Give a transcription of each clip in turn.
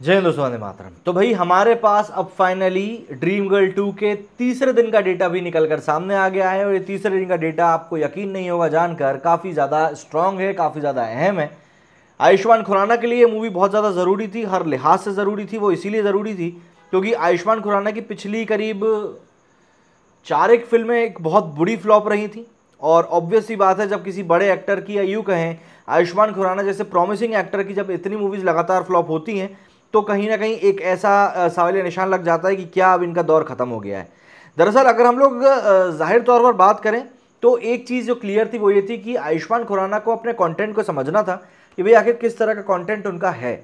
जय हिंद दोस्तों, वंदे मातरम। तो भाई, हमारे पास अब फाइनली ड्रीम गर्ल टू के तीसरे दिन का डेटा भी निकल कर सामने आ गया है और ये तीसरे दिन का डेटा आपको यकीन नहीं होगा जानकर काफ़ी ज़्यादा स्ट्रांग है, काफ़ी ज़्यादा अहम है। आयुष्मान खुराना के लिए ये मूवी बहुत ज़्यादा ज़रूरी थी, हर लिहाज से ज़रूरी थी, वो इसीलिए ज़रूरी थी क्योंकि आयुष्मान खुराना की पिछली करीब चार एक फ़िल्में एक बहुत बुरी फ्लॉप रही थी और ऑब्वियस सी बात है, जब किसी बड़े एक्टर की या यूँ कहें, आयुष्मान खुराना जैसे प्रॉमिसिंग एक्टर की जब इतनी मूवीज़ लगातार फ्लॉप होती हैं तो कहीं ना कहीं एक ऐसा सवाल निशान लग जाता है कि क्या अब इनका दौर ख़त्म हो गया है। दरअसल अगर हम लोग ज़ाहिर तौर पर बात करें तो एक चीज़ जो क्लियर थी वो ये थी कि आयुष्मान खुराना को अपने कंटेंट को समझना था कि भाई आखिर किस तरह का कंटेंट उनका है।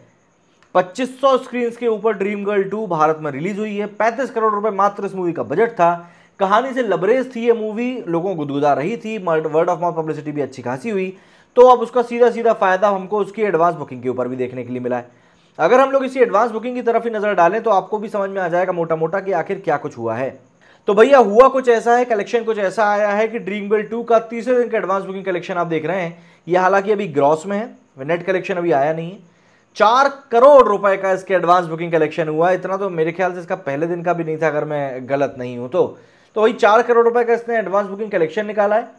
2500 स्क्रीन के ऊपर ड्रीम गर्ल टू भारत में रिलीज़ हुई है। 35 करोड़ रुपए मात्र इस मूवी का बजट था। कहानी से लबरेज थी ये मूवी लोगों को गुदगुदा रही थी वर्ड ऑफ़ माउथ पब्लिसिटी भी अच्छी खासी हुई। तो अब उसका सीधा सीधा फ़ायदा हमको उसकी एडवांस बुकिंग के ऊपर भी देखने के लिए मिला है। अगर हम लोग इसी एडवांस बुकिंग की तरफ़ ही नज़र डालें तो आपको भी समझ में आ जाएगा मोटा मोटा कि आखिर क्या कुछ हुआ है। तो भैया, हुआ कुछ ऐसा है कलेक्शन कुछ ऐसा आया है कि ड्रीम गर्ल टू का तीसरे दिन का एडवांस बुकिंग कलेक्शन आप देख रहे हैं। ये हालाँकि अभी ग्रॉस में है नेट कलेक्शन अभी आया नहीं है। चार करोड़ रुपए का इसके एडवांस बुकिंग कलेक्शन हुआ है, इतना तो मेरे ख्याल से इसका पहले दिन का भी नहीं था, अगर मैं गलत नहीं हूँ तो। तो वही चार करोड़ रुपए का इसने एडवांस बुकिंग कलेक्शन निकाला है।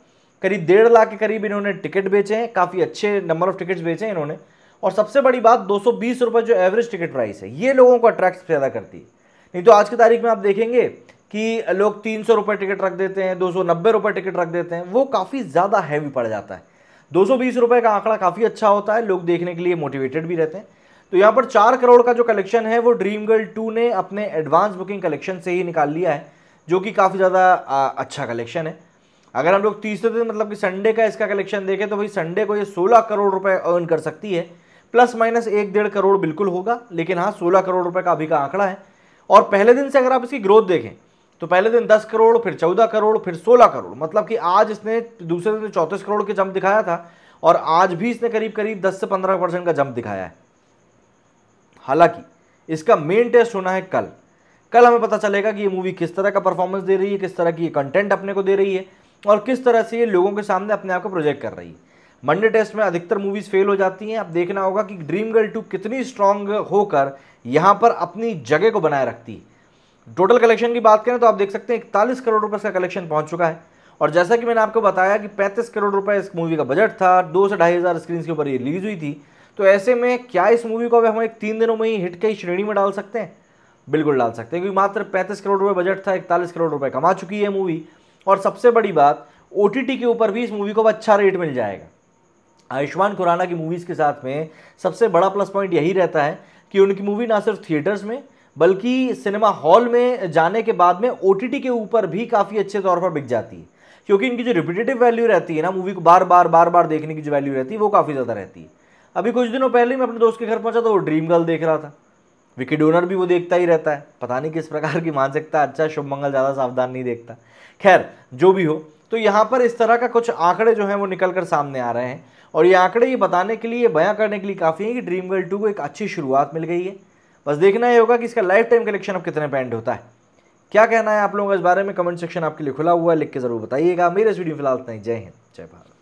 करीब डेढ़ लाख के करीब इन्होंने टिकट बेचे हैं, काफ़ी अच्छे नंबर ऑफ़ टिकट्स बेचे हैं इन्होंने। और सबसे बड़ी बात, दो सौ जो एवरेज टिकट प्राइस है, ये लोगों को अट्रैक्ट ज़्यादा करती है। नहीं तो आज की तारीख में आप देखेंगे कि लोग तीन सौ रुपये टिकट रख देते हैं, दो सौ नब्बे रुपये टिकट रख देते हैं, वो काफ़ी ज़्यादा हैवी पड़ जाता है। दो सौ बीस रुपये का आंकड़ा काफ़ी अच्छा होता है, लोग देखने के लिए मोटिवेटेड भी रहते हैं। तो यहाँ पर चार करोड़ का जो कलेक्शन है, वो ड्रीम गर्ल टू ने अपने एडवांस बुकिंग कलेक्शन से ही निकाल लिया है, जो कि काफ़ी ज़्यादा अच्छा कलेक्शन है। अगर हम लोग तीसरे दिन मतलब कि संडे का इसका कलेक्शन देखें तो भाई संडे को ये सोलह करोड़ रुपए अर्न कर सकती है। प्लस माइनस एक डेढ़ करोड़ बिल्कुल होगा, लेकिन हाँ सोलह करोड़ रुपए का अभी का आंकड़ा है। और पहले दिन से अगर आप इसकी ग्रोथ देखें तो पहले दिन दस करोड़, फिर चौदह करोड़, फिर सोलह करोड़ मतलब कि आज इसने दूसरे दिन चौंतीस करोड़ के जंप दिखाया था, और आज भी इसने करीब करीब दस से पंद्रह परसेंट का जंप दिखाया है। हालाँकि, इसका मेन टेस्ट होना है कल। कल हमें पता चलेगा कि ये मूवी किस तरह का परफॉर्मेंस दे रही है, किस तरह की ये कंटेंट अपने को दे रही है, और किस तरह से ये लोगों के सामने अपने आप को प्रोजेक्ट कर रही है। मंडे टेस्ट में अधिकतर मूवीज़ फेल हो जाती हैं। आप देखना होगा कि ड्रीम गर्ल टू कितनी स्ट्रांग होकर यहाँ पर अपनी जगह को बनाए रखती है। टोटल कलेक्शन की बात करें तो आप देख सकते हैं, इकतालीस करोड़ रुपए का कलेक्शन पहुँच चुका है। और जैसा कि मैंने आपको बताया कि पैंतीस करोड़ रुपए इस मूवी का बजट था, दो से ढाई हज़ार स्क्रीन के ऊपर ये रिलीज़ हुई थी। तो ऐसे में क्या इस मूवी को हम एक तीन दिनों में ही हिट के श्रेणी में डाल सकते हैं? बिल्कुल डाल सकते हैं, क्योंकि मात्र पैंतीस करोड़ रुपए बजट था, इकतालीस करोड़ रुपए कमा चुकी है मूवी और सबसे बड़ी बात ओटीटी के ऊपर भी इस मूवी को अच्छा रेट मिल जाएगा। आयुष्मान खुराना की मूवीज़ के साथ में सबसे बड़ा प्लस पॉइंट यही रहता है कि उनकी मूवी ना सिर्फ़ थिएटर्स में, बल्कि सिनेमा हॉल में जाने के बाद में ओटीटी के ऊपर भी काफ़ी अच्छे तौर पर बिक जाती है। क्योंकि इनकी जो रिपीटेटिव वैल्यू रहती है ना मूवी को बार बार बार बार देखने की जो वैल्यू रहती है, वो काफ़ी ज़्यादा रहती है। अभी कुछ दिनों पहले मैं अपने दोस्त के घर पहुँचा तो वो ड्रीम गर्ल देख रहा था। विकी डोनर भी वो देखता ही रहता है। पता नहीं किस प्रकार की मानसिकता अच्छा शुभ मंगल, ज़्यादा सावधान नहीं देखता। खैर, जो भी हो तो यहाँ पर इस तरह का कुछ आंकड़े जो हैं वो निकल कर सामने आ रहे हैं। और ये आंकड़े ये बताने के लिए बयां करने के लिए काफ़ी है कि ड्रीम गर्ल टू को एक अच्छी शुरुआत मिल गई है। बस देखना ये होगा कि इसका लाइफ टाइम कलेक्शन अब कितने पेंड होता है। क्या कहना है आप लोगों का इस बारे में? कमेंट सेक्शन आपके लिए खुला हुआ है, लिख के ज़रूर बताइएगा। मेरे इस वीडियो फ़िलहाल इतना ही। जय हिंद, जय भारत।